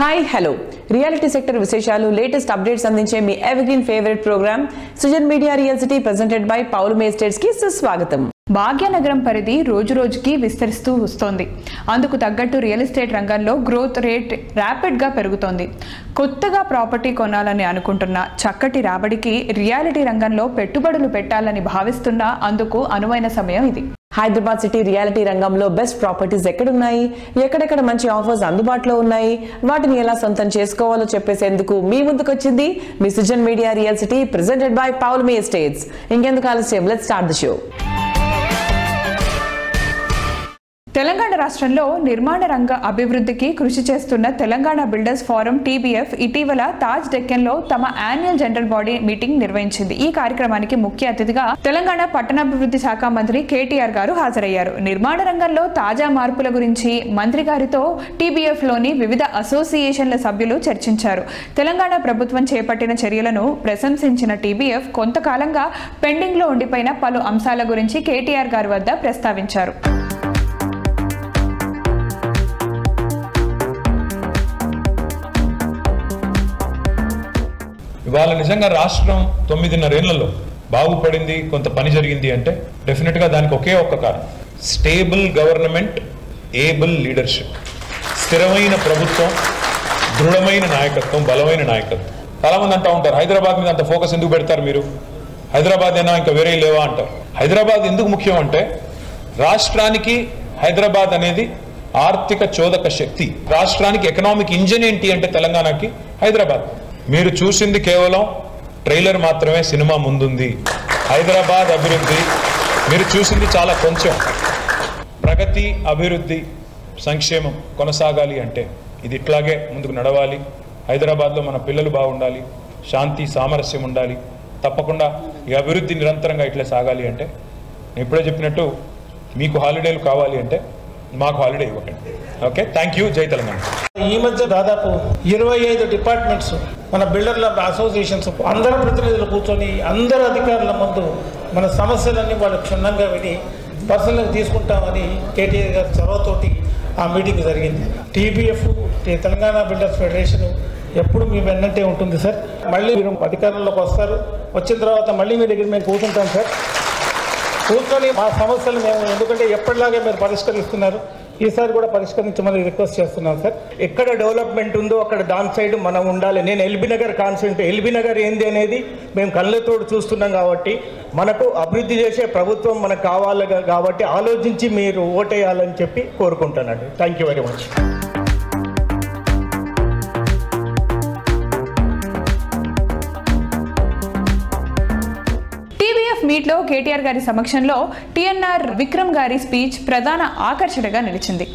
Hi hello reality sector విశేషాలు latest updates అందించే మీ evergreen favourite programme Sujan media real city presented by Paul మేస్టేట్స్కి సుస్వాగతం. భాగ్యనగరం పరిధి రోజురోజుకి విస్తరిస్తూ వస్తోంది. అందుకు తగ్గట్టు రియల్ ఎస్టేట్ రంగంలో గ్రోత్ రేట్ ర్యాపిడ్గా పెరుగుతోంది. కొత్తగా ప్రాపర్టీ కొనాలని అనుకుంటున్న చక్కటి రాబడికి రియాలిటీ రంగంలో పెట్టుబడులు పెట్టాలని భావిస్తున్న అందుకు అనువైన సమయం ఇది. హైదరాబాద్ సిటీ రియాలిటీ రంగంలో బెస్ట్ ప్రాపర్టీస్ ఎక్కడున్నాయి? ఎక్కడెక్కడ మంచి ఆఫర్స్ అందుబాటులో ఉన్నాయి? వాటిని ఎలా సొంతం చేసుకోవాలో చెప్పేసేందుకు మీ ముందుకొచ్చింది మీ Sujan media real city presented by Paul me estates ఇంకెందుకు ఆలస్యం? Let start the show Telangana రాష్ట్రంలో నిర్మాణ రంగ అభివృద్ధికి కృషి చేస్తున్న తెలంగాణ బిల్డర్స్ ఫోరం టీబీఎఫ్ ఇటీవల తాజ్ డెక్కన్లో తమ యాన్యువల్ జనరల్ బాడీ మీటింగ్ నిర్వహించింది. ఈ కార్యక్రమానికి ముఖ్య అతిథిగా తెలంగాణ పట్టణాభివృద్ధి శాఖ మంత్రి కేటీఆర్ గారు హాజరయ్యారు. నిర్మాణ రంగంలో తాజా మార్పుల గురించి మంత్రి గారితో టీబీఎఫ్లోని వివిధ అసోసియేషన్ల సభ్యులు చర్చించారు. తెలంగాణ ప్రభుత్వం చేపట్టిన చర్యలను ప్రశంసించిన టీబీఎఫ్ కొంతకాలంగా పెండింగ్లో ఉండిపోయిన పలు అంశాల గురించి కేటీఆర్ గారి వద్ద ప్రస్తావించారు. ఇవాళ నిజంగా రాష్ట్రం తొమ్మిదిన్నరేళ్ళలో బాగుపడింది కొంత పని జరిగింది అంటే డెఫినెట్గా దానికి ఒకే ఒక్క కారణం. Stable government able leadership. స్థిరమైన ప్రభుత్వం దృఢమైన నాయకత్వం బలమైన నాయకత్వం. చాలామంది అంటూ ఉంటారు హైదరాబాద్ మీద అంత ఫోకస్ ఎందుకు పెడతారు మీరు? హైదరాబాద్ అయినా ఇంకా వేరే లేవా? అంటారు. హైదరాబాద్ ఎందుకు ముఖ్యం అంటే రాష్ట్రానికి హైదరాబాద్ అనేది ఆర్థిక చోదక శక్తి. రాష్ట్రానికి ఎకనామిక్ ఇంజిన్ ఏంటి అంటే తెలంగాణకి హైదరాబాద్. మీరు చూసింది కేవలం ట్రైలర్ మాత్రమే సినిమా ముందుంది. హైదరాబాద్ అభివృద్ధి. మీరు చూసింది చాలా కొంచెం. ప్రగతి అభివృద్ధి సంక్షేమం కొనసాగాలి అంటే ఇది ఇట్లాగే ముందుకు నడవాలి. హైదరాబాద్లో మన పిల్లలు బాగుండాలి. శాంతి సామరస్యం ఉండాలి. తప్పకుండా ఈ అభివృద్ధి నిరంతరంగా ఇట్లా సాగాలి అంటే నేను ఇప్పుడే చెప్పినట్టు మీకు హాలిడేలు కావాలి అంటే మాకు హాలిడే ఇవ్వకండి. ఓకే? Thank you. జై తెలంగాణ. ఈ మధ్య దాదాపు ఇరవై ఐదు డిపార్ట్మెంట్స్ మన బిల్డర్ల అసోసియేషన్స్ అందరు ప్రతినిధులు కూర్చొని అందరు అధికారుల ముందు మన సమస్యలన్నీ వాళ్ళు క్షుణ్ణంగా విని పర్సనల్గా తీసుకుంటామని కేటీఆర్ గారి చొరవతోటి ఆ మీటింగ్ జరిగింది. టీబీఎఫ్ తెలంగాణ బిల్డర్స్ ఫెడరేషన్ ఎప్పుడు మీ వెన్నంటే ఉంటుంది సార్. మళ్ళీ మీరు అధికారంలోకి వస్తారు. వచ్చిన తర్వాత మళ్ళీ మీ దగ్గర మేము కూర్చుంటాం సార్. కూర్చొని మా సమస్యలు మేము ఎందుకంటే ఎప్పటిలాగే మీరు పరిష్కరిస్తున్నారు. ఈసారి కూడా పరిష్కరించమని రిక్వెస్ట్ చేస్తున్నాను సార్. ఎక్కడ డెవలప్మెంట్ ఉందో అక్కడ దాని సైడ్ మనం ఉండాలి. నేను LB Nagar consent LB Nagar ఏంది అనేది మేము కళ్ళతోడు చూస్తున్నాం కాబట్టి మనకు అభివృద్ధి చేసే ప్రభుత్వం మనకు కావాలి కాబట్టి ఆలోచించి మీరు ఓటేయాలని చెప్పి కోరుకుంటానండి. థ్యాంక్ యూ వెరీ మచ్ మీట్లో కేటీఆర్ గారి సమక్షంలో టీఎన్ఆర్ విక్రమ్ గారి స్పీచ్ ప్రధాన ఆకర్షణగా నిలిచింది.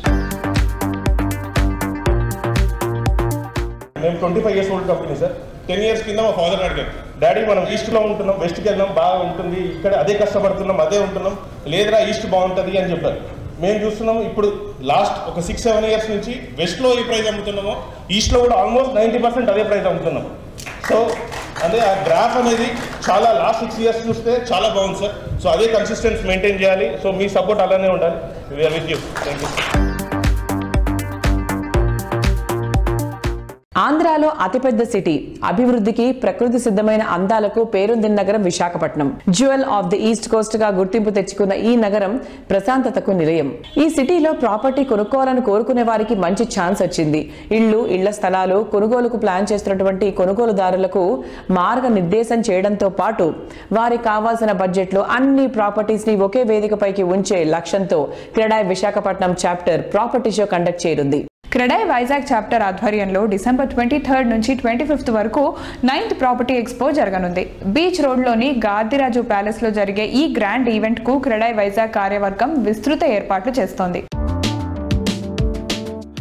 మేము twenty five years old company sir. Ten years కింద మా ఫాదర్ అడిగారు డాడీ మనం ఈస్ట్లో ఉంటున్నాం వెస్ట్కి వెళ్ళాం బాగా ఉంటుంది ఇక్కడ అదే కష్టపడుతున్నాం అదే ఉంటున్నాం లేదురా ఈస్ట్ బాగుంటుంది అని చెప్పారు. మేము చూస్తున్నాం ఇప్పుడు లాస్ట్ ఒక సిక్స్ సెవెన్ ఇయర్స్ నుంచి వెస్ట్లో ఏ ప్రైస్ అమ్ముతున్నామో ఈస్ట్లో కూడా ఆల్మోస్ట్ నైంటీ పర్సెంట్ అదే ప్రైజ్ అమ్ముతున్నాం. సో అంటే ఆ గ్రాఫ్ అనేది చాలా లాస్ట్ సిక్స్ ఇయర్స్ చూస్తే చాలా బాగుంది సార్ సో అదే కన్సిస్టెన్స్ మెయింటైన్ చేయాలి. సో మీ సపోర్ట్ అలానే ఉండాలి. విత్ యూ థ్యాంక్ యూ ఆంధ్రాలో అతిపెద్ద సిటీ. అభివృద్ధికి ప్రకృతి సిద్ధమైన అందాలకు పేరొందిన నగరం Visakhapatnam. Jewel of the east కోస్ట్గా గుర్తింపు తెచ్చుకున్న ఈ నగరం ప్రశాంతతకు నిలయం. ఈ సిటీలో ప్రాపర్టీ కొనుక్కోవాలని కోరుకునే వారికి మంచి ఛాన్స్ వచ్చింది. ఇళ్ళు ఇళ్ళ స్థలాలు కొనుగోలుకు ప్లాన్ చేస్తున్నటువంటి కొనుగోలుదారులకు మార్గనిర్దేశం చేయడంతో పాటు వారికి కావాల్సిన బడ్జెట్లో అన్ని ప్రాపర్టీస్ని ఒకే వేదికపైకి ఉంచే లక్ష్యంతో CREDAI Visakhapatnam chapter property show conduct చేయనుంది. క్రెడై వైజాగ్ చాప్టర్ ఆధ్వర్యంలో డిసెంబర్ ట్వంటీ థర్డ్ నుంచి ట్వంటీ ఫిఫ్త్ వరకు నైన్త్ ప్రాపర్టీ ఎక్స్పో జరగనుంది. బీచ్ రోడ్లోని గాదిరాజు ప్యాలెస్లో జరిగే ఈ గ్రాండ్ ఈవెంట్కు క్రెడై వైజాగ్ కార్యవర్గం విస్తృత ఏర్పాట్లు చేస్తోంది.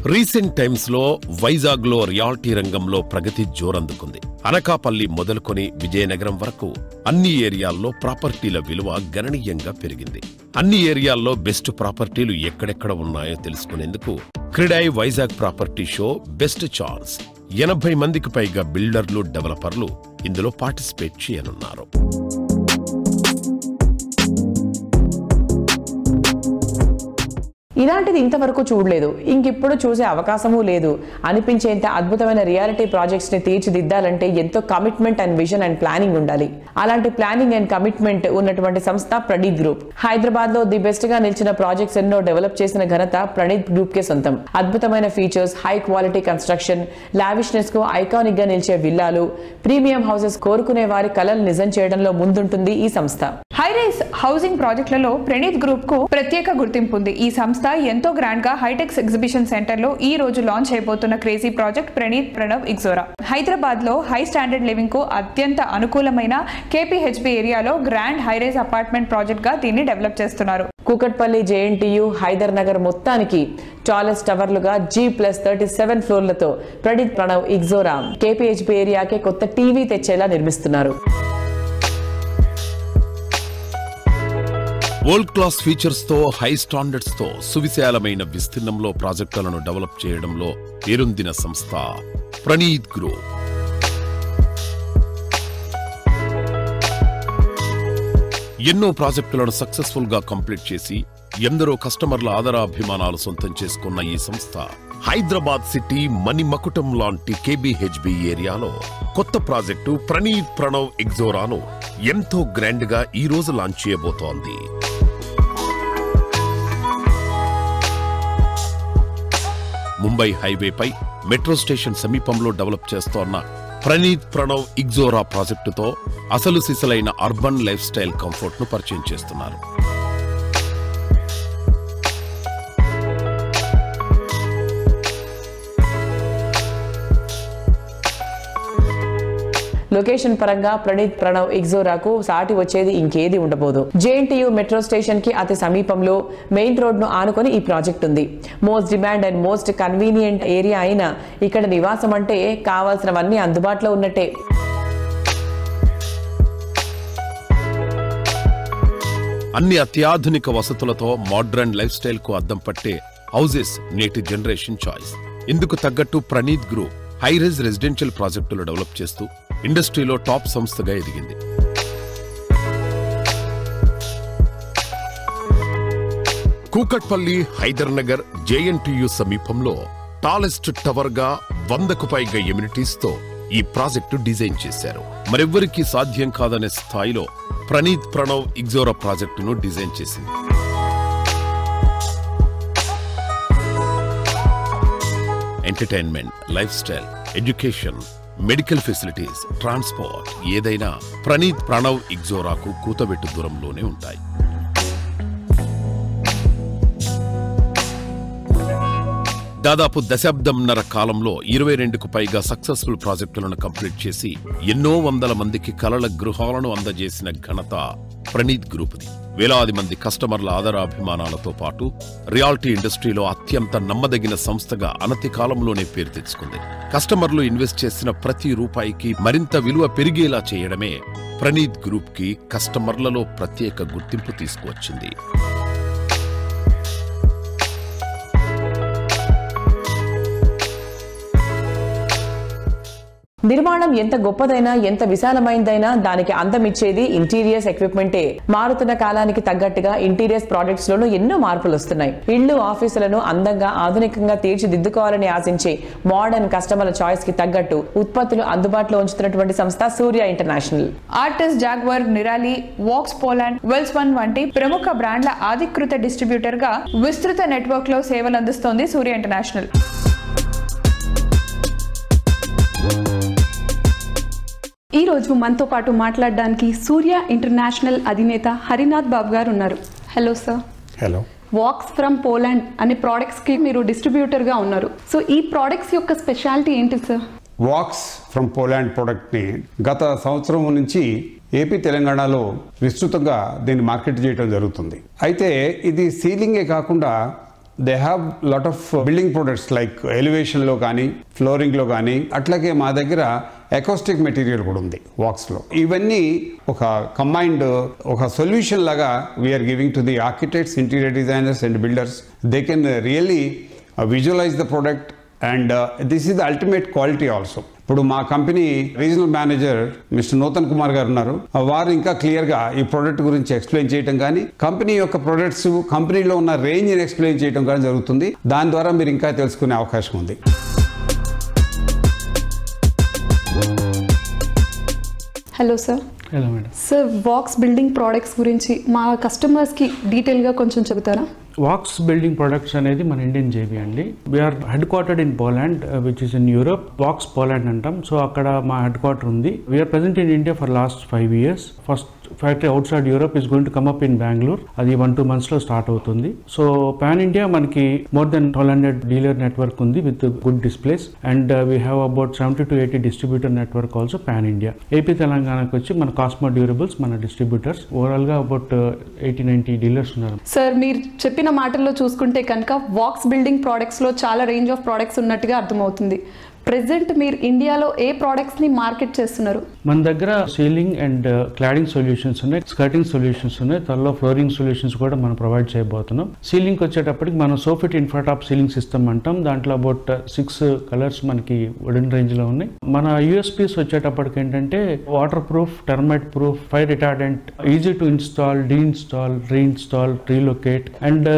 రీసెంట్ టైమ్స్లో రియాలిటీ రియాల్టీ రంగంలో ప్రగతి జోరందుకుంది. అనకాపల్లి మొదలుకొని విజయనగరం వరకు అన్ని ఏరియాల్లో ప్రాపర్టీల విలువ గణనీయంగా పెరిగింది. అన్ని ఏరియాల్లో బెస్ట్ ప్రాపర్టీలు ఎక్కడెక్కడ ఉన్నాయో తెలుసుకునేందుకు CREDAI Vizag property show best chance. ఎనభై మందికి పైగా బిల్డర్లు డెవలపర్లు ఇందులో పార్టిసిపేట్ చేయనున్నారు. ఇలాంటిది ఇంతవరకు చూడలేదు. ఇంకిప్పుడు చూసే అవకాశమూ లేదు. అనిపించేంత అద్భుతమైన రియాలిటీ ప్రాజెక్ట్స్ని తీర్చిదిద్దాలంటే ఎంతో commitment and vision and planning ఉండాలి. అలాంటి ప్లానింగ్ అండ్ కమిట్మెంట్ ఉన్నటువంటి సంస్థ ప్రణీత్ గ్రూప్. హైదరాబాద్లో ది బెస్ట్గా నిలిచిన ప్రాజెక్ట్స్ ఎన్నో డెవలప్ చేసిన ఘనత ప్రణీత్ గ్రూప్ కే సొంతం. అద్భుతమైన ఫీచర్స్ హై క్వాలిటీ కన్స్ట్రక్షన్ లావిష్నెస్కు ఐకానిక్గా నిలిచే విల్లాలు ప్రీమియం హౌసెస్ కోరుకునే వారి కలలు నిజం చేయడంలో ముందుంటుంది ఈ సంస్థ. హైరైస్ హౌసింగ్ ప్రాజెక్టులలో ప్రణీత్ గ్రూప్కు ప్రత్యేక గుర్తింపు ఉంది. ఈ సంస్థ ఎంతో గ్రాండ్గా హైటెక్స్ ఎగ్జిబిషన్ సెంటర్లో ఈ రోజు లాంచ్ అయిపోతున్న crazy project Praneeth Pranav Ixora. హైదరాబాద్లో హై స్టాండర్డ్ లివింగ్కు అత్యంత అనుకూలమైన కేపీహెచ్బి ఏరియాలో గ్రాండ్ హైరైజ్ అపార్ట్మెంట్ ప్రాజెక్ట్గా దీన్ని డెవలప్ చేస్తున్నారు. కూకట్పల్లి జేఎన్టీయు హైదర్ నగర్ మొత్తానికి టాలెస్ట్ టవర్లుగా జీ ప్లస్ థర్టీ సెవెన్ ఫ్లోర్లతో ప్రణీత్ ప్రణవ్ ఇగ్జోరా కేపీహెచ్బి ఏరియాకే కొత్త టీవీ తెచ్చేలా నిర్మిస్తున్నారు. వరల్డ్ క్లాస్ ఫీచర్స్తో హై స్టాండర్డ్స్తో సువిశాలమైన విస్తీర్ణంలో ప్రాజెక్టులను డెవలప్ చేయడంలో పేరొందిన సంస్థ ప్రణీత్ గ్రూప్. ఎన్నో ప్రాజెక్టులను సక్సెస్ఫుల్గా కంప్లీట్ చేసి ఎందరో కస్టమర్ల ఆదరాభిమానాలు సొంతం చేసుకున్న ఈ సంస్థ హైదరాబాద్ సిటీ మణిమకుటం లాంటి కేబీహెచ్బి ఏరియాలో కొత్త ప్రాజెక్టు ప్రణీత్ ప్రణవ్ ఎగ్జోరాను ఎంతో గ్రాండ్గా ఈ రోజు లాంచ్ చేయబోతోంది. ముంబై హైవేపై మెట్రో స్టేషన్ సమీపంలో డెవలప్ చేస్తోన్న ప్రణీత్ ప్రణవ్ ఇగ్జోరా ప్రాజెక్టుతో అసలు సిసలైన అర్బన్ లైఫ్ స్టైల్ కంఫర్ట్ను పరిచయం చేస్తున్నారు. లొకేషన్ పరంగా ప్రణీత్ ప్రణవ్ ఇగ్జోరాకు సాటి వచ్చేది ఇంకేది ఉండబోదు. జేఎన్టీయు మెట్రో స్టేషన్కి అతి సమీపంలో మెయిన్ రోడ్ను ఆనుకొని ఈ ప్రాజెక్ట్ ఉంది. Most demand and most convenient area అయిన ఇక్కడ నివాసం అంటే కావాల్సినవన్నీ అందుబాటులో ఉన్నట్టే. అన్ని అత్యాధునిక వసతులతో మోడ్రన్ లైఫ్ స్టైల్కు అద్దం పట్టే హౌజెస్ నేటి జనరేషన్ చాయిస్. ఇందుకు తగ్గట్టు Praneeth group high rise residential ప్రాజెక్టులు డెవలప్ చేస్తూ ఇండస్ట్రీలో టాప్ సంస్థగా ఎదిగింది. కూకట్పల్లి హైదర్ నగర్ జేఎన్టీయు సమీపంలో టాలెస్ట్ టవర్గా వందకు పైగా ఎమ్యూనిటీస్తో ఈ ప్రాజెక్టు డిజైన్ చేశారు. మరెవ్వరికీ సాధ్యం కాదనే స్థాయిలో ప్రణీత్ ప్రణవ్ ఇగ్జోరా ప్రాజెక్టును డిజైన్ చేసింది. Entertainment lifestyle education medical facilities transport ఏదైనా ప్రణీత్ ప్రణవ్ ఇగ్జోరాకు కూతబెట్టు దూరంలోనే ఉంటాయి. దాదాపు దశాబ్దంన్నర కాలంలో ఇరవై రెండుకు పైగా సక్సెస్ఫుల్ ప్రాజెక్టులను కంప్లీట్ చేసి ఎన్నో వందల మందికి కలల గృహాలను అందజేసిన ఘనత ప్రణీత్ గ్రూప్ది. వేలాది మంది కస్టమర్ల ఆదరాభిమానాలతో పాటు రియాలిటీ ఇండస్ట్రీలో అత్యంత నమ్మదగిన సంస్థగా అనతి కాలంలోనే పేరు తెచ్చుకుంది. కస్టమర్లు ఇన్వెస్ట్ చేసిన ప్రతి రూపాయికి మరింత విలువ పెరిగేలా చేయడమే ప్రణీత్ గ్రూప్కి కస్టమర్లలో ప్రత్యేక గుర్తింపు తీసుకువచ్చింది. నిర్మాణం ఎంత గొప్పదైనా ఎంత విశాలమైందైనా దానికి అందం ఇచ్చేది ఇంటీరియర్స్ ఎక్విప్మెంటే. మారుతున్న కాలానికి తగ్గట్టుగా ఇంటీరియర్స్ ప్రాడక్ట్స్ లోనూ ఎన్నో మార్పులు వస్తున్నాయి ఇళ్ళు ఆఫీసులను అందంగా ఆధునికంగా తీర్చిదిద్దుకోవాలని ఆశించే మోడర్న్ కస్టమర్ల చాయిస్కి తగ్గట్టు ఉత్పత్తులు అందుబాటులో ఉంచుతున్నటువంటి సంస్థ Surya international. Artist Jaguar Nirali Vox Poland wells one వంటి ప్రముఖ బ్రాండ్ల అధికృత డిస్ట్రిబ్యూటర్గా విస్తృత నెట్వర్క్లో సేవలు అందిస్తోంది సూర్య ఇంటర్నేషనల్. ఈ రోజు మనతో పాటు మాట్లాడడానికి సూర్య ఇంటర్నేషనల్ అధినేత హరినాథ్ బాబు గారు ఉన్నారు. Hello sir hello Vox from Poland అనే ప్రోడక్ట్స్కి మీరు డిస్ట్రిబ్యూటర్గా ఉన్నారు. సో ఈ ప్రోడక్ట్స్ యొక్క స్పెషాలిటీ ఏంటి సార్ వాక్స్ ఫ్రమ్ పోలాండ్ ప్రోడక్ట్ని గత సంవత్సరం నుంచి ఏపీ తెలంగాణలో విస్తృతంగా దీన్ని మార్కెట్ చేయడం జరుగుతుంది. అయితే ఇది సీలింగే కాకుండా they have lot of building products like ఎలివేషన్లో కానీ ఫ్లోరింగ్లో కానీ అట్లాగే మా దగ్గర ఎకోస్టిక్ మెటీరియల్ కూడా ఉంది వాక్స్లో ఇవన్నీ ఒక కంబైన్డ్ ఒక సొల్యూషన్ లాగా we're giving to the architects interior designers and builders they can really visualise the product and this is the ultimate quality also ఇప్పుడు మా company regional manager mister Nutan Kumar garu ఉన్నారు. వారు ఇంకా క్లియర్గా ఈ product గురించి explain చేయడం కానీ కంపెనీ యొక్క ప్రొడక్ట్స్ కంపెనీలో ఉన్న రేంజ్ని ఎక్స్ప్లెయిన్ చేయడం కానీ జరుగుతుంది. దాని ద్వారా మీరు ఇంకా తెలుసుకునే అవకాశం ఉంది. Hello sir. Hello madam. Sir Vox building products గురించి మా కస్టమర్స్కి డీటెయిల్గా కొంచెం చెబుతారా? వాక్స్ బిల్డింగ్ ప్రొడక్ట్స్ అనేది మన ఇండియన్ జేబీ అండి. We're head quartered in Poland which is in Europe wax Poland అంటాం. సో అక్కడ మా హెడ్ క్వార్టర్ ఉంది we're present in India for last five years first factory outside Europe is going to come up in Bengaluru అది one two మంత్స్లో start అవుతుంది. So pan India మనకి more than twelve hundred dealer network ఉంది with good displays and we have about seventy to eighty distributor network also pan India AP తెలంగాణకు వచ్చి మన Cosmo durables మన distributors ఓవరాల్గా about eighty ninety dealers ఉన్నారు. Sir మీరు చెప్పిన మాటల్లో చూసుకుంటే కనుక వాక్స్ బిల్డింగ్ ప్రోడక్ట్స్లో చాలా రేంజ్ ఆఫ్ ప్రోడక్ట్స్ ఉన్నట్టుగా అర్థమవుతుంది. ప్రెసెంట్ మీరు ఇండియాలో ఏ ప్రోడక్ట్స్ని మార్కెట్ చేస్తున్నారు? మన దగ్గర సీలింగ్ అండ్ క్లాడింగ్ సొల్యూషన్స్ ఉన్నాయి స్కర్టింగ్ సొల్యూషన్స్ ఉన్నాయి త్వరలో ఫ్లోరింగ్ సొల్యూషన్స్ కూడా మనం ప్రొవైడ్ చేయబోతున్నాం. సీలింగ్ వచ్చేటప్పటికి మనం సోఫిట్ ఇన్ఫ్రాటాప్ సీలింగ్ సిస్టమ్ అంటాం. దాంట్లో అబౌట్ సిక్స్ కలర్స్ మనకి వుడెన్ రేంజ్లో ఉన్నాయి. మన యూఎస్పీస్ వచ్చేటప్పటికి ఏంటంటే waterproof termite proof fire retardant easy to install deinstall reinstall relocate and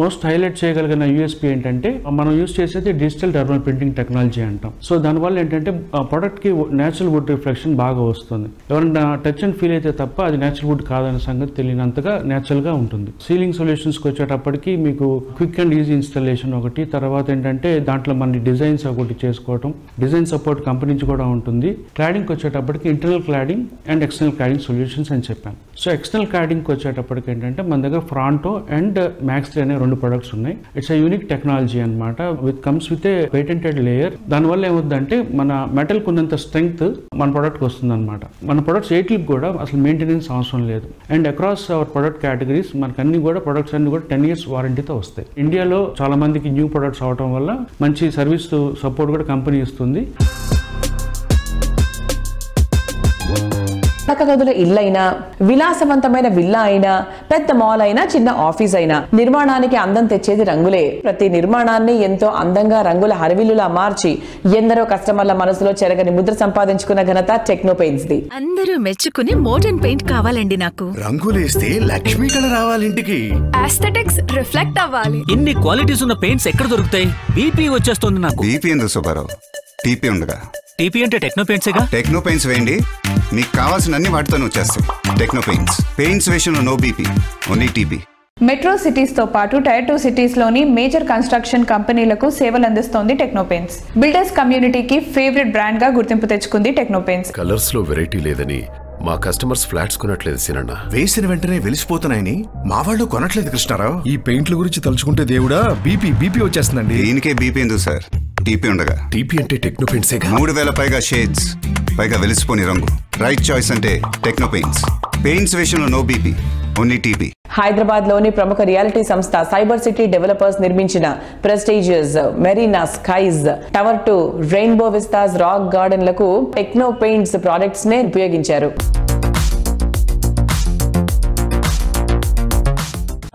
most highlight చేయగలిగిన యూఎస్పీ ఏంటంటే మనం యూస్ చేసేది డిజిటల్ డర్మల్ ప్రింటింగ్ టెక్నాలజీ అండి. అంటాం. సో దానివల్ల ఏంటంటే ఆ product natural natural wood reflection బాగా వస్తుంది. ఎవరైనా టచ్ అండ్ ఫీల్ అయితే తప్ప అది న్యాచురల్ వుడ్ కాదనే సంగతి తెలియనంతగా న్యాచురల్గా ఉంటుంది. సీలింగ్ సొల్యూషన్స్కి వచ్చేటప్పటికి మీకు క్విక్ అండ్ ఈజీ ఇన్స్టాలేషన్ ఒకటి తర్వాత ఏంటంటే దాంట్లో మన డిజైన్స్ ఒకటి చేసుకోవటం. డిజైన్ సపోర్ట్ కంపెనీ నుంచి కూడా ఉంటుంది. క్లాడింగ్కి వచ్చేటప్పటికి internal cladding and external cladding solutions అని చెప్పాను. సో ఎక్స్టర్నల్ క్లాడింగ్కి వచ్చేటప్పటికి ఏంటంటే మన దగ్గర ఫ్రాంటో అండ్ మ్యాక్స్లీ అనే రెండు ప్రొడక్ట్స్ ఉన్నాయి. ఇట్స్ అ యూనిక్ టెక్నాలజీ అనమాట with comes with a patented layer దానివల్ల ఏమవుతుందంటే మన మెటల్కి ఉన్నంత స్ట్రెంగ్త్ మన ప్రొడక్ట్కి వస్తుంది అనమాట మన ప్రొడక్ట్స్ ఎయిట్లకి కూడా అసలు మెయింటెనెన్స్ అవసరం లేదు. And across our product categories మనకు అన్ని కూడా ప్రొడక్ట్స్ అన్ని కూడా టెన్ ఇయర్స్ వారంటీతో వస్తాయి. ఇండియాలో చాలా మందికి న్యూ ప్రొడక్ట్స్ అవడం వల్ల మంచి సర్వీస్ సపోర్ట్ కూడా కంపెనీ ఇస్తుంది. పడక గదుల ఇల్లైనా విలాసవంతమైన విల్లా అయినా పెద్ద మాల్ అయినా చిన్న ఆఫీస్ అయినా నిర్మాణానికి అందం తెచ్చేది రంగులే. ప్రతి నిర్మాణాన్ని ఎంతో అందంగా రంగుల హరివిల్లులా మార్చి ఎందరో కస్టమర్ల మనసులో చెరగని ముద్ర సంపాదించుకున్న ఘనత టెక్నో పెయింట్స్ ది. అందరూ మెచ్చుకునే మోడర్న్ పెయింట్ కావాలండి నాకు. రంగులేస్తే లక్ష్మీ కళ రావాలి ఇంటికి ఆస్థెటిక్స్ రిఫ్లెక్ట్ అవ్వాలి. ఇన్ని క్వాలిటీస్ ఉన్న పెయింట్స్ ఎక్కడ దొరుకుతాయి? బీపీ వచ్చేస్తుంది నాకు. బీపీ ఎందుకు సుబ్బారావు? టీపీ ఉండగా. టీపీ అంటే టెక్నో పెయింట్సేగా టెక్నో పెయింట్స్ వేయండి. మీకు కావాల్సిన అన్ని వాటితోనే వచ్చేస్తాయి టెక్నో పెయింట్స్ పెయింట్స్ విషయంలో no BP only TP metro సిటీస్తో పాటు టైర్ టూ సిటీస్లోని మేజర్ కన్స్ట్రక్షన్ కంపెనీలకు సేవలు అందిస్తోంది టెక్నోపెయిన్స్ బిల్డర్స్ కమ్యూనిటీకి ఫేవరెట్ బ్రాండ్గా గుర్తింపు తెచ్చుకుంది టెక్నోపెయిన్స్ కలర్స్లో వెరైటీ లేదని మా కస్టమర్స్ ఫ్లాట్స్ కొనట్లేదు సినన్న. వేసిన వెంటనే వెలిసిపోతున్నాయని మా వాళ్ళు కొనట్లేదు కృష్ణారావు. ఈ పెయింట్ల గురించి తలుచుకుంటే దేవుడా బీపీ బీపీ వచ్చేస్తుందండి. దీనికే బీపీ ఎందుకు సార్? టీపీ ఉండగా. టీపీ అంటే టెక్నో పెయింట్సేగా మూడు వేల పైగా షేడ్స్ పైగా వెలిసిపోని రంగు. రైట్ చాయిస్ అంటే టెక్నో పెయింట్స్ పెయింట్స్ విషయంలో నో బీపీ ఓన్లీ టీపీ హైదరాబాద్లోని ప్రముఖ రియాలిటీ సంస్థ సైబర్ సిటీ డెవలపర్స్ నిర్మించిన prestigious Marina Skies tower two Rainbow Vistas rock గార్డెన్లకు techno paints products నే ఉపయోగించారు.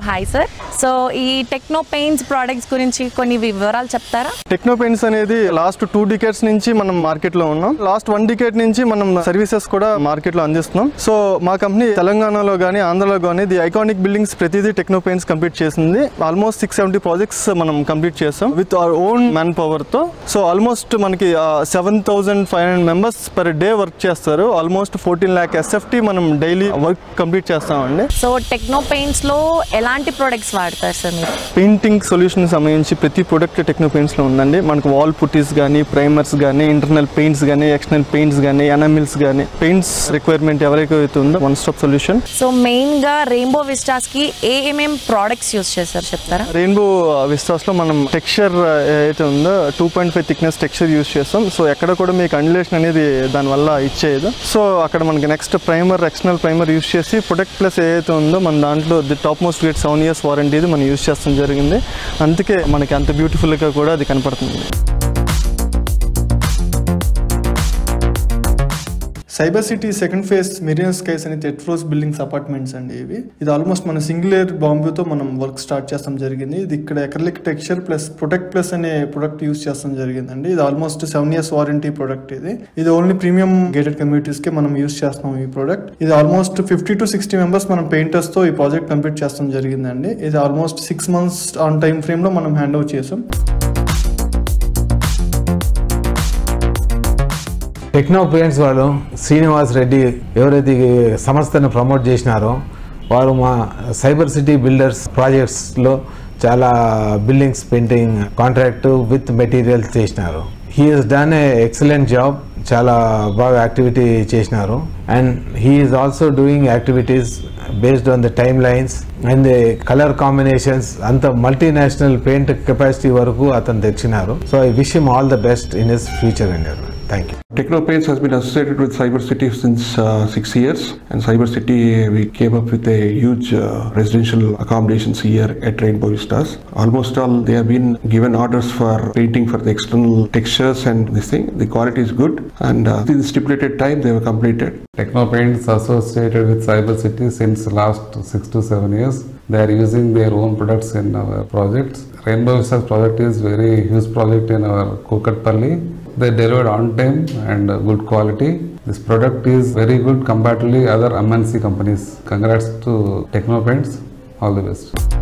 హాయ్ సార్ సో ఈ టెక్నో పెయింట్స్ ప్రోడక్ట్స్ గురించి కొన్ని వివరాలు చెప్తారా? టెక్నో పెయింట్స్ అనేది లాస్ట్ టూ డికేట్స్ నుంచి మనం మార్కెట్లో ఉన్నాం. లాస్ట్ వన్ డికేట్ నుంచి మనం సర్వీసెస్ కూడా మార్కెట్లో అందిస్తున్నాం. సో మా కంపెనీ తెలంగాణలో కానీ ఆంధ్రలో కానీ ది ఐకానిక్ బిల్డింగ్స్ ప్రతిదీ టెక్నో పెయింట్స్ కంప్లీట్ చేసింది. ఆల్మోస్ట్ సిక్స్ సెవెంటీ ప్రాజెక్ట్స్ మనం కంప్లీట్ చేస్తాం విత్ అవర్ ఓన్ మ్యాన్ పవర్తో. సో ఆల్మోస్ట్ మనకి seven thousand five hundred members per day work చేస్తారు. ఆల్మోస్ట్ ఫోర్టీన్ ల్యాక్ ఎస్ఎఫ్టీ మనం డైలీ వర్క్ కంప్లీట్ చేస్తామండి. So techno పెయింట్స్లో ఎలాంటి ప్రొడక్ట్స్ వాడతారు సార్ మీరు? పెయింటింగ్ సొల్యూషన్ సంబంధించి ప్రతి ప్రొడక్ట్ టెక్నో పెయింట్స్లో ఉందండి. మనకు వాల్ పుట్టీస్ కానీ ప్రైమర్స్ కానీ ఇంటర్నల్ పెయింట్స్ కానీ ఎక్స్టర్నల్ పెయింట్స్ కానీ ఎనమిల్స్ కానీ పెయింట్స్ రిక్వైర్మెంట్ ఎవరికైతే ఉందో వన్ స్టాప్ సొల్యూషన్ సో మెయిన్గా రెయిన్బో విస్టాస్కి ఏమేం ప్రోడక్ట్స్ యూస్ చేస్తారు చెప్తారా? రెయిన్బో విస్టాస్లో మనం టెక్స్చర్ ఏదైతే ఉందో two point five thickness texture use చేస్తాం. సో ఎక్కడ కూడా మీకు అండులేషన్ అనేది దానివల్ల ఇచ్చేది సో అక్కడ మనకి next primer external primer use చేసి ప్రొడక్ట్ ప్లస్ ఏదైతే ఉందో మన దాంట్లో the top most great seven years అనేది మనం యూజ్ చేస్తాం జరిగింది. అందుకే మనకి అంత బ్యూటిఫుల్గా కూడా అది కనపడుతుంది. Cyber city second phase Marina Skies అనే థెట్ ఫ్లోర్స్ బిల్డింగ్స్ అపార్ట్మెంట్స్ అండి ఇవి. ఇది ఆల్మోస్ట్ మన సింగిల్ ఎయిర్ బాంబేతో మనం వర్క్ స్టార్ట్ చేస్తాం జరిగింది. ఇది ఇక్కడ acrylic texture plus protect plus అనే ప్రొడక్ట్ యూస్ చేస్తాం జరిగిందండి. ఇది almost seven years warranty product ఇది. ఇది ఓన్లీ ప్రీమియం గేటెడ్ కమ్యూనిటీస్కి మనం యూస్ చేస్తున్నాం ఈ ప్రొడక్ట్ ఇది almost fifty to sixty members మనం పెయింటర్స్తో ఈ ప్రాజెక్ట్ కంప్లీట్ చేస్తాం జరిగిందండి. ఇది almost six months on time ఫ్రేమ్లో మనం హ్యాండ్ ఓవర్ చేసాం. టెక్నో పెయింట్స్ వాళ్ళు శ్రీనివాస్ రెడ్డి ఎవరైతే సంస్థను ప్రమోట్ చేసినారో వారు మా సైబర్ సిటీ బిల్డర్స్ ప్రాజెక్ట్స్లో చాలా buildings painting contract with materials చేసినారు. He's done a excellent job చాలా బాగా యాక్టివిటీ చేసినారు. And he's also doing activities based on the timelines and the colour combinations అంత మల్టీనేషనల్ పెయింట్ కెపాసిటీ వరకు అతను తెచ్చినారు. So I wish him all the best in his future and Thank you. Technopace has been associated with Cyber City since uh, six years, and Cyber City we came up with a huge uh, residential accommodations here at Rainbow Vistas. Almost all they have been given orders for painting for the external textures and this thing. The quality is good, and uh, stipulated time they were completed. Technopaint is associated with Cyber City since last six to seven years. They are using their own products in our projects. Rainbow Vistas project is very huge project in our Kokatpalli they delivered on time and good quality. This product is very good compared comparatively other MNC companies. Congrats to Techno Paints. All the best.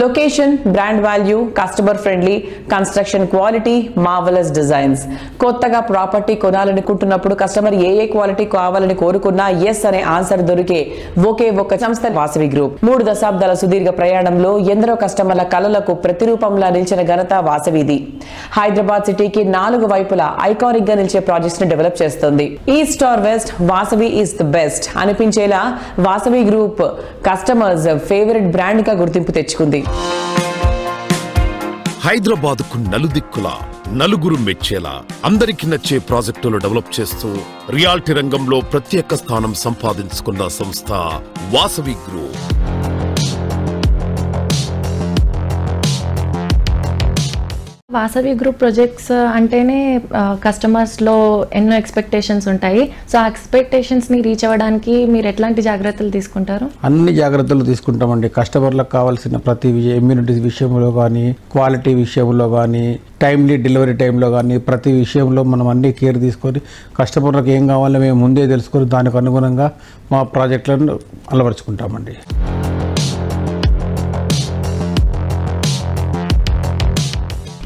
Location brand value customer friendly construction quality marvellous designs కొత్తగా property కొనాలనుకుంటున్నప్పుడు customer ఏ ఏ quality కావాలని కోరుకున్నా yes అనే answer దొరికే ఒకే ఒక సంస్థ Vasavi group మూడు దశాబ్దాల సుదీర్ఘ ప్రయాణంలో ఎందరో కస్టమర్ల కలలకు ప్రతిరూపంలా నిలిచిన ఘనత వాసవిది. హైదరాబాద్ సిటీకి నాలుగు వైపులా ఐకానిక్గా నిలిచే ప్రాజెక్ట్స్ని డెవలప్ చేస్తుంది. East or west Vasavi is the best అనిపించేలా వాసవి గ్రూప్ కస్టమర్స్ ఫేవరెట్ బ్రాండ్గా గుర్తింపు తెచ్చుకుంది. హైదరాబాద్కు నలుదిక్కుల నలుగురు మెచ్చేలా అందరికి నచ్చే ప్రాజెక్టులు డెవలప్ చేస్తూ రియాల్టీ రంగంలో ప్రత్యేక స్థానం సంపాదించుకున్న సంస్థ Vasavi group. Vasavi group projects uh, అంటేనే uh, కస్టమర్స్లో ఎన్నో ఎక్స్పెక్టేషన్స్ ఉంటాయి. సో ఆ ఎక్స్పెక్టేషన్స్ని రీచ్ అవ్వడానికి మీరు ఎట్లాంటి జాగ్రత్తలు తీసుకుంటారు? అన్ని జాగ్రత్తలు తీసుకుంటామండి. కస్టమర్లకు కావాల్సిన ప్రతి ఇమ్యూనిటీ విషయంలో కానీ క్వాలిటీ విషయంలో కానీ టైమ్లీ డెలివరీ టైంలో కానీ ప్రతి విషయంలో మనం అన్ని కేర్ తీసుకొని కస్టమర్లకు ఏం కావాలో మేము ముందే తెలుసుకొని దానికి అనుగుణంగా మా ప్రాజెక్టులను అలవరుచుకుంటామండి.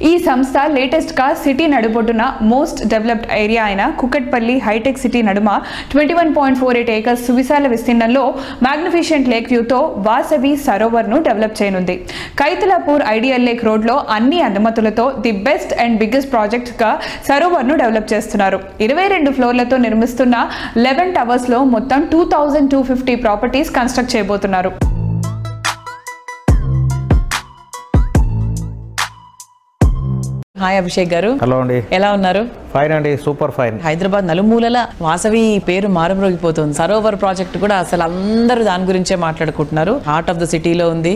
ఈ సంస్థ లేటెస్ట్గా సిటీ నడుబొడ్డున మోస్ట్ డెవలప్డ్ ఏరియా అయిన కుకట్పల్లి హైటెక్ సిటీ నడుమ twenty one point four eight acres సువిశాల విస్తీర్ణంలో మ్యాగ్నిఫిషియంట్ లేక్ వ్యూతో వాసవి సరోవర్ను డెవలప్ చేయనుంది. కైతలాపూర్ ఐడియల్ లేక్ రోడ్లో అన్ని అనుమతులతో ది బెస్ట్ అండ్ బిగ్గెస్ట్ ప్రాజెక్ట్గా సరోవర్ను డెవలప్ చేస్తున్నారు. ఇరవై రెండు ఫ్లోర్లతో నిర్మిస్తున్న లెవెన్ టవర్స్లో మొత్తం two thousand two fifty properties construct చేయబోతున్నారు. హాయ్ అభిషేక్ గారు. హలో అండి. ఎలా ఉన్నారు? ఫైన్ అండి సూపర్ ఫైన్ హైదరాబాద్ నలుమూలల వాసవి పేరు మారుమ్రోగిపోతుంది. సరోవర్ ప్రాజెక్ట్ కూడా అసలు అందరూ దాని గురించే మాట్లాడుకుంటున్నారు. హార్ట్ ఆఫ్ ద సిటీలో ఉంది.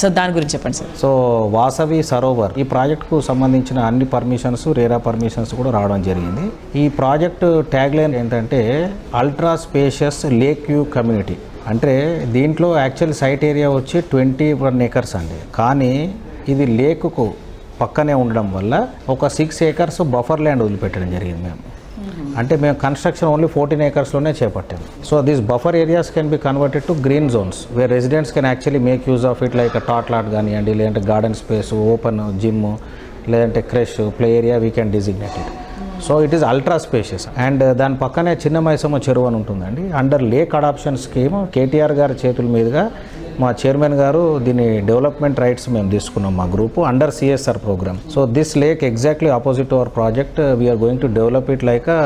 సో దాని గురించి చెప్పండి సార్. సో వాసవి సరోవర్ ఈ ప్రాజెక్టుకు సంబంధించిన అన్ని పర్మిషన్స్ రేరా పర్మిషన్స్ కూడా రావడం జరిగింది. ఈ ప్రాజెక్టు ట్యాగ్ లైన్ ఏంటంటే ultra spacious lake view community అంటే దీంట్లో యాక్చువల్ సైట్ ఏరియా వచ్చి ట్వంటీ వన్ ఏకర్స్ అండి. కానీ ఇది లేకుకు పక్కనే ఉండడం వల్ల ఒక సిక్స్ ఏకర్స్ బఫర్ ల్యాండ్ వదిలిపెట్టడం జరిగింది మేము. అంటే మేము కన్స్ట్రక్షన్ ఓన్లీ ఫోర్టీన్ ఏకర్స్లోనే చేపట్టాము so these buffer areas can be converted to green zones where residents can actually make use of it like tot lot కానివ్వండి లేదంటే గార్డెన్ స్పేస్ ఓపెన్ జిమ్ లేదంటే creche play area we can designate it so it is ultra spacious and దాని పక్కనే చిన్న మైసమ్మ చెరువు అని ఉంటుందండి. Under lake adoption scheme KTR garu చేతుల మీదుగా మా చైర్మన్ గారు దీని డెవలప్మెంట్ రైట్స్ మేము తీసుకున్నాం మా group under CSR programme. So this lake exactly opposite our project we're going to develop it like a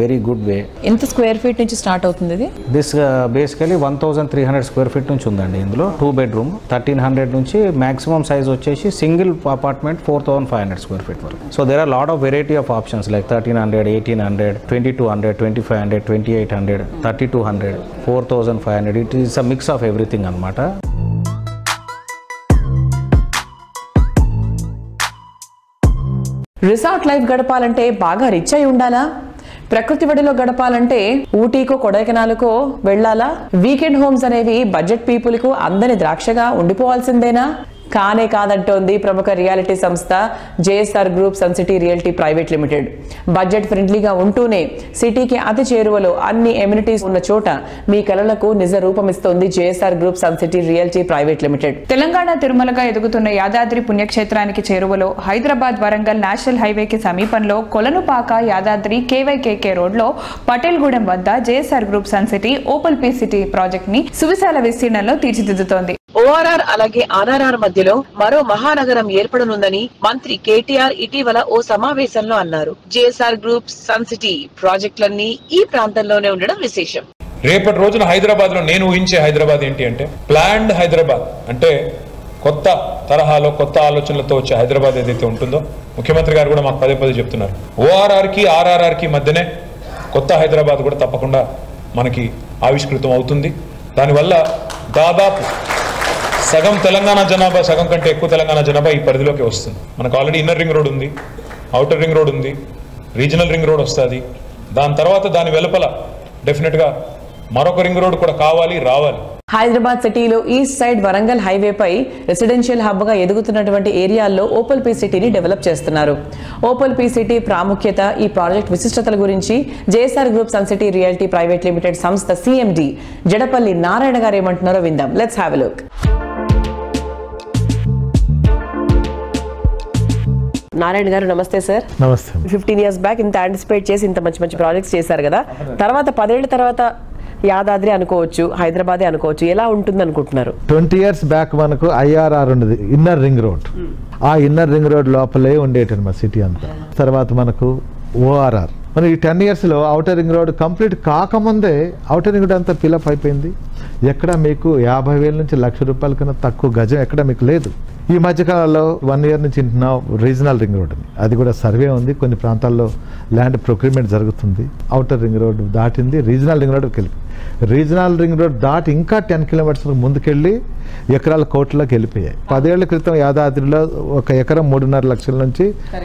very good way ఎంత స్క్వేర్ ఫీట్ నుంచి స్టార్ట్ అవుతుంది ఇది? This basically one thousand three hundred square feet నుంచి ఉందండి ఇందులో. Two bedroom thirteen hundred నుంచి maximum size వచ్చేసి single apartment four thousand five hundred square feet వరకు. So there are lot of variety of options like thirteen hundred eighteen hundred twenty two hundred twenty five hundred twenty eight hundred thirty two hundred four thousand five hundred it is a mix of everything అనమాట resort life గడపాలంటే బాగా rich అయి ఉండాలా? ప్రకృతి వడిలో గడపాలంటే ఊటీకో కొడైకెనాల్కో వెళ్ళాలా? వీకెండ్ హోమ్స్ అనేవి బడ్జెట్ పీపుల్కు అందని ద్రాక్షగా ఉండిపోవాల్సిందేనా? కానే కాదంటోంది ప్రముఖ రియాలిటీ సంస్థ JSR group Sun City realty private limited. Budget ఫ్రెండ్లీగా ఉంటూనే సిటీకి అతి చేరువలో అన్ని ఎమ్యూనిటీస్ ఉన్న చోట మీ కలలకు నిజ రూపమిస్తోంది JSR group Sun City realty private limited. Telangana తిరుమలగా ఎదుగుతున్న యాదాద్రి పుణ్యక్షేత్రానికి చేరువలో హైదరాబాద్ వరంగల్ నేషనల్ హైవేకి సమీపంలో కొలనుపాక యాదాద్రి కేవైకేకే రోడ్లో పటేల్గూడెం వద్ద JSR group Sun City opal P city ప్రాజెక్ట్ని సువిశాల విస్తీర్ణంలో తీర్చిదిద్దుతోంది. ఓఆర్ఆర్ అలాగే ఆర్ఆర్ఆర్ మధ్యలో మరో మహానగరం ఏర్పడనుందని మంత్రి కేటీఆర్ ఇటీవల ఓ సమావేశంలో అన్నారు. జేఎస్ఆర్ గ్రూప్ సన్ సిటీ ప్రాజెక్టులన్నీ ఈ ప్రాంతంలోనే ఉండడం విశేషం. రేపటి రోజున హైదరాబాద్లో నేను ఊహించే హైదరాబాద్ ఏంటి అంటే ప్లాన్డ్ హైదరాబాద్ అంటే కొత్త తరహాలో కొత్త ఆలోచనలతో వచ్చే హైదరాబాద్ ఏదైతే ఉంటుందో ముఖ్యమంత్రి గారు కూడా మాకు పదే పదే చెప్తున్నారు. ఓఆర్ఆర్కి ఆర్ఆర్ఆర్కి మధ్యనే కొత్త హైదరాబాద్ కూడా తప్పకుండా మనకి ఆవిష్కృతం అవుతుంది. దానివల్ల దాదాపు సగం తెలంగాణ జనాభా సగం కంటే ఎక్కువ తెలంగాణ జనాభా ఈ పరిధిలోకి వస్తుంది. మనకు ఆల్రెడీ ఇన్నర్ రింగ్ రోడ్ ఉంది అవుటర్ రింగ్ రోడ్ ఉంది రీజనల్ రింగ్ రోడ్ వస్తుంది. దాని తర్వాత దాని వెలుపల డెఫినెట్గా మరొక రింగ్ రోడ్ కూడా కావాలి రావాలి. హైదరాబాద్ సిటీలో ఈస్ట్ సైడ్ వరంగల్ హైవేపై రెసిడెన్షియల్ హబ్గా ఎదుగుతున్నటువంటి ఏరియాల్లో ఓపల్ పీ సిటీని డెవలప్ చేస్తున్నారు. ఓపల్ పీ సిటీ ప్రాముఖ్యత ఈ ప్రాజెక్ట్ విశిష్టతల గురించి JSR group Sun City reality private limited సంస్థ సిఎండి జడపల్లి నారాయణ గారు ఏమంటున్నారో విందాం. లెట్స్ హ్యావ్ లుక్ నారాయణ గారు నమస్తే సార్. నమస్తే. ఫిఫ్టీన్ ఇయర్స్ బ్యాక్ ఇంత యాంటిసిపేట్ చేసి ఇంత మంచి మంచి ప్రాజెక్ట్స్ చేశారు కదా. తర్వాత పదేళ్ళ తర్వాత యాదాద్రి అనుకోవచ్చు హైదరాబాదే అనుకోవచ్చు ఎలా ఉంటుంది అనుకుంటున్నారు? ట్వంటీ ఇయర్స్ బ్యాక్ మనకు ఐఆర్ఆర్ ఉండేది ఇన్నర్ రింగ్ రోడ్ ఆ ఇన్నర్ రింగ్ రోడ్ లోపలే ఉండేటది మా సిటీ అంతా. తర్వాత మనకు ఓఆర్ఆర్ మన ఈ టెన్ ఇయర్స్లో అవుటర్ రింగ్ రోడ్ కంప్లీట్ కాకముందే అవుటర్ రింగ్ రోడ్ అంతా ఫిలప్ అయిపోయింది. ఎక్కడ మీకు యాభై వేల నుంచి లక్ష రూపాయల కన్నా తక్కువ గజం ఎక్కడ మీకు లేదు. ఈ మధ్యకాలంలో వన్ ఇయర్ నుంచి వింటున్నాం రీజనల్ రింగ్ రోడ్ అని. అది కూడా సర్వే ఉంది. కొన్ని ప్రాంతాల్లో ల్యాండ్ ప్రొక్యూర్మెంట్ జరుగుతుంది. అవుటర్ రింగ్ రోడ్ దాటింది రీజనల్ రింగ్ రోడ్కి వెళ్ళి రీజనల్ రింగ్ రోడ్ దాటి ఇంకా టెన్ కిలోమీటర్స్ ముందుకెళ్ళి ఎకరాల కోట్లకి వెళ్ళిపోయాయి. పదేళ్ళ క్రితం యాదాద్రిలో ఒక ఎకరం మూడున్నర లక్షల నుంచి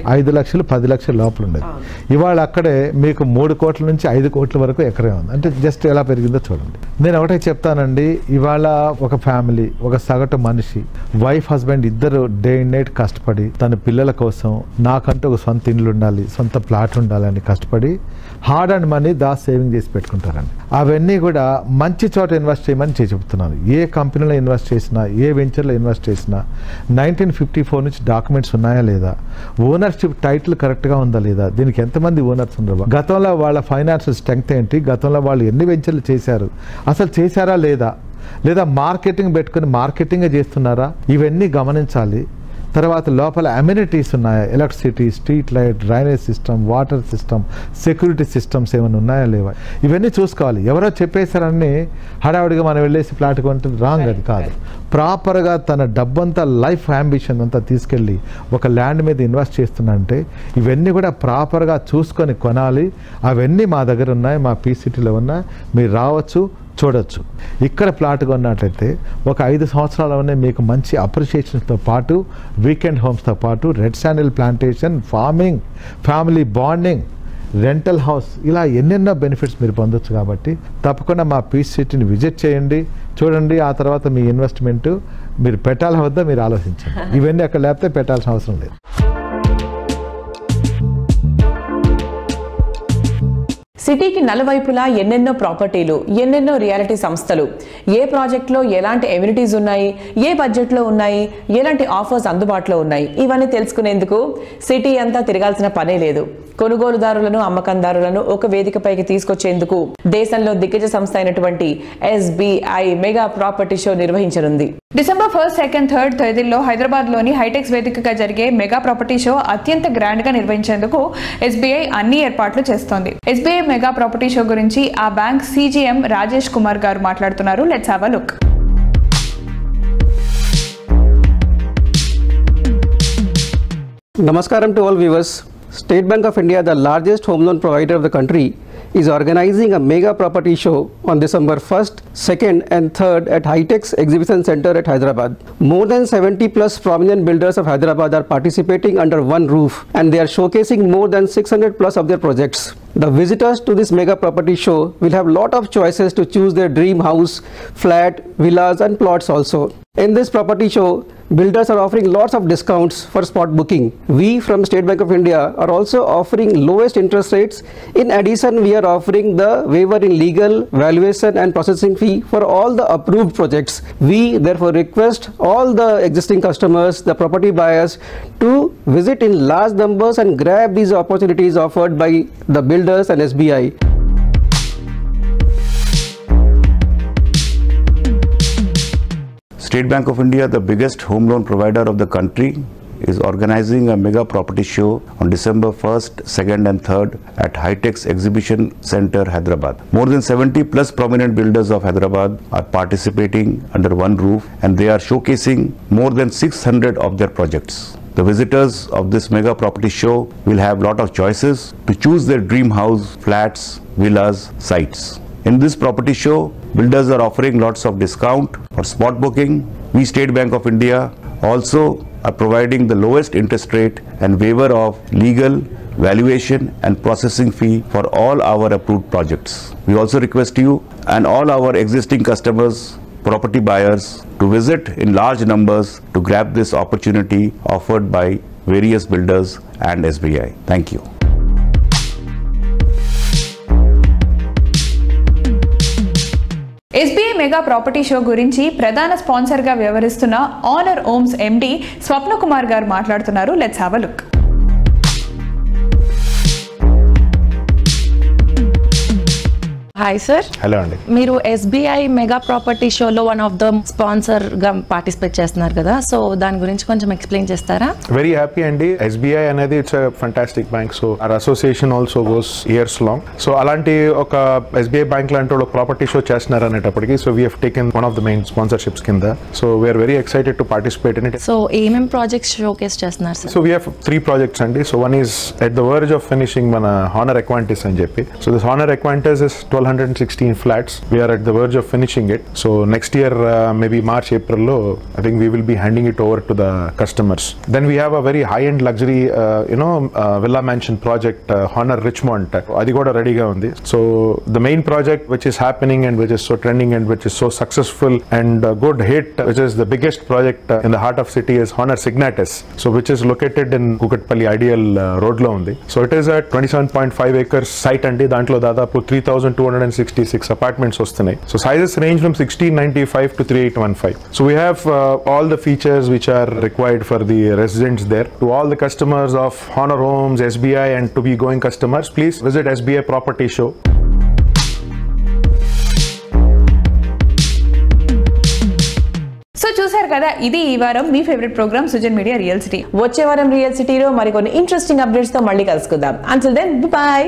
ఐదు లక్షలు పది లక్షల లోపల ఉండేది ఇవాళ అక్కడే మీకు మూడు కోట్ల నుంచి ఐదు కోట్ల వరకు ఎకరే ఉంది. అంటే జస్ట్ ఎలా పెరిగిందో చూడండి. నేను ఒకటే చెప్తానండి ఇవాళ ఒక ఫ్యామిలీ ఒక సగటు మనిషి వైఫ్ హస్బెండ్ ఇద్దరు డే అండ్ నైట్ కష్టపడి తన పిల్లల కోసం నాకంటూ ఒక సొంత ఇల్లు ఉండాలి సొంత ప్లాట్ ఉండాలని కష్టపడి హార్డ్ అండ్ మనీ దా సేవింగ్ చేసి పెట్టుకుంటారండి. అవన్నీ కూడా మంచి చోట ఇన్వెస్ట్ చేయమని చే- చెప్తున్నాను ఏ కంపెనీలో ఇన్వెస్ట్ చేసినా ఏ వెంచర్లో ఇన్వెస్ట్ చేసినా నైన్టీన్ ఫిఫ్టీ ఫోర్ నుంచి డాక్యుమెంట్స్ ఉన్నాయా లేదా? ఓనర్షిప్ టైటిల్ కరెక్ట్గా ఉందా లేదా? దీనికి ఎంతమంది ఓనర్స్ ఉన్నారు గతంలో వాళ్ళ ఫైనాన్షియల్ స్ట్రెంగ్త్ ఏంటి? గతంలో వాళ్ళు ఎన్ని వెంచర్లు చేశారు? అసలు చేశారా లేదా? లేదా మార్కెటింగ్ పెట్టుకుని మార్కెటింగే చేస్తున్నారా? ఇవన్నీ గమనించాలి. తర్వాత లోపల అమ్యూనిటీస్ ఉన్నాయా? Electricity street light drainage system water system security systems ఏమైనా ఉన్నాయా లేవా? ఇవన్నీ చూసుకోవాలి. ఎవరో చెప్పేశారని హడావుడిగా మనం వెళ్ళేసి ప్లాట్ కొంటే రాంగ్ అది కాదు. ప్రాపర్గా తన డబ్బంతా లైఫ్ అంబిషన్ అంతా తీసుకెళ్ళి ఒక ల్యాండ్ మీద ఇన్వెస్ట్ చేస్తున్నంటే ఇవన్నీ కూడా ప్రాపర్గా చూసుకొని కొనాలి. అవన్నీ మా దగ్గర ఉన్నాయి మా పీసీటీలో ఉన్నాయి. మీరు రావచ్చు చూడొచ్చు. ఇక్కడ ప్లాట్ కొన్నట్లయితే ఒక ఐదు సంవత్సరాలలోనే మీకు మంచి అప్రిషియేషన్స్తో పాటు వీకెండ్ హోమ్స్తో పాటు red sandal plantation farming family bonding rental house ఇలా ఎన్నెన్నో బెనిఫిట్స్ మీరు పొందొచ్చు కాబట్టి తప్పకుండా మా పీస్ సిటీని విజిట్ చేయండి. చూడండి ఆ తర్వాత మీ ఇన్వెస్ట్మెంట్ మీరు పెట్టాల వద్ద మీరు ఆలోచించండి. ఇవన్నీ అక్కడ లేకపోతే పెట్టాల్సిన అవసరం లేదు. సిటీకి నలువైపులా ఎన్నెన్నో ప్రాపర్టీలు ఎన్నెన్నో రియాలిటీ సంస్థలు. ఏ ప్రాజెక్ట్లో ఎలాంటి ఎమ్యూనిటీస్ ఉన్నాయి ఏ బడ్జెట్లో ఉన్నాయి ఎలాంటి ఆఫర్స్ అందుబాటులో ఉన్నాయి? ఇవన్నీ తెలుసుకునేందుకు సిటీ అంతా తిరగాల్సిన పనే లేదు. కొనుగోలుదారులను అమ్మకందారులను ఒక వేదికపైకి తీసుకొచ్చేందుకు దేశంలో దిగ్గజ సంస్థ అయినటువంటి ఎస్బీఐ మెగా ప్రాపర్టీ షో నిర్వహించనుంది. డిసెంబర్ ఫస్ట్ సెకండ్ థర్డ్ తేదీల్లో హైదరాబాద్లోని హైటెక్స్ వేదికగా జరిగే మెగా ప్రాపర్టీ షో అత్యంత గ్రాండ్గా నిర్వహించేందుకు ఎస్బీఐ అన్ని ఏర్పాట్లు చేస్తోంది. ఎస్బీఐ మెగా ప్రాపర్టీ షో గురించి ఆ బ్యాంక్ సీజీఎం రాజేష్ కుమార్ గారు మాట్లాడుతున్నారు. లెట్స్ హావ్ అ లుక్ నమస్కారం to all viewers. State Bank of India the largest home loan provider of the country is organizing a mega property show on December 1st, 2nd, and 3rd at Hightex Exhibition Center at Hyderabad. More than 70 plus prominent builders of Hyderabad are participating under one roof and they are showcasing more than 600 plus of their projects. The visitors to this mega property show will have lot of choices to choose their dream house, flat, villas and plots also. In this property show, builders are offering lots of discounts for spot booking. We from State Bank of India are also offering lowest interest rates. In addition, we are offering the waiver in legal, valuation and processing fee for all the approved projects. We therefore request all the existing customers, the property buyers to visit in large numbers and grab these opportunities offered by the builders and SBI. State Bank of India, the biggest home loan provider of the country, is organizing a mega property show on December 1st, 2nd, and 3rd at Hightex Exhibition Center, Hyderabad. More than 70 plus prominent builders of Hyderabad are participating under one roof and they are showcasing more than 600 of their projects. The visitors of this mega property show will have lot of choices to choose their dream house, flats, villas, sites. In this property show, builders are offering lots of discount for spot booking. We State Bank of India also are providing the lowest interest rate and waiver of legal, valuation and processing fee for all our approved projects. We also request you and all our existing customers, property buyers to visit in large numbers to grab this opportunity offered by various builders and SBI. Thank you. SBI mega property show గురించి ప్రధాన స్పాన్సర్గా వ్యవహరిస్తున్న Honer Homes MD Swapna Kumar గారు మాట్లాడుతున్నారు. Let's have look hi sir hello అండి మీరు SBI mega property షోలో one of the స్పాన్సర్గా పార్టిసిపేట్ చేస్తున్నారు కదా సో దాని గురించి కొంచెం ఎక్స్ప్లెయిన్ చేస్తారా? వెరీ హ్యాపీ అండి ఎస్బీఐ అనేది it's fantastic bank so our association also goes years long so అలాంటి ఒక ఎస్బీఐ బ్యాంక్ లాంటి ఒక ప్రాపర్టీ షో చేస్తున్నారు అనేటప్పటికి so we have taken one of the main sponsorships కింద. So we are very excited to participate in it so ఏమేం projects showcase చేస్తున్నారు sir so we have three projects అండి so one is at the verge of finishing మన Honer Aquantis అని చెప్పి. So this Honer Aquantis is twelve hundred and sixteen flats we are at the verge of finishing it so next year maybe March ఏప్రిల్లో I think we will be handing it over to the customers then we have a very high and luxury you know villa mansion project Honer Richmont అది కూడా రెడీగా ఉంది so the main project which is happening and which is so trending and which is so successful and good hit which is the biggest project in the heart of city is Honer Signatis so which is located in Kukatpally ideal రోడ్లో ఉంది so it is twenty seven point five acres site అండి దాంట్లో దాదాపు three thousand two hundred and sixty six apartments వస్తున్నాయి so sizes range from sixteen ninety five to three eight one five so we have all the features which are required for the residents there to all the customers of Honer Homes SBI and to be going customers please visit SBI property show so చూసారు కదా ఇది ఈ వారం మీ favourite programme Sujan media real city వచ్చే వారం real సిటీలో మరికొన్ని interesting అప్డేట్స్తో మళ్ళీ కలుసుకుందాం. Until then bye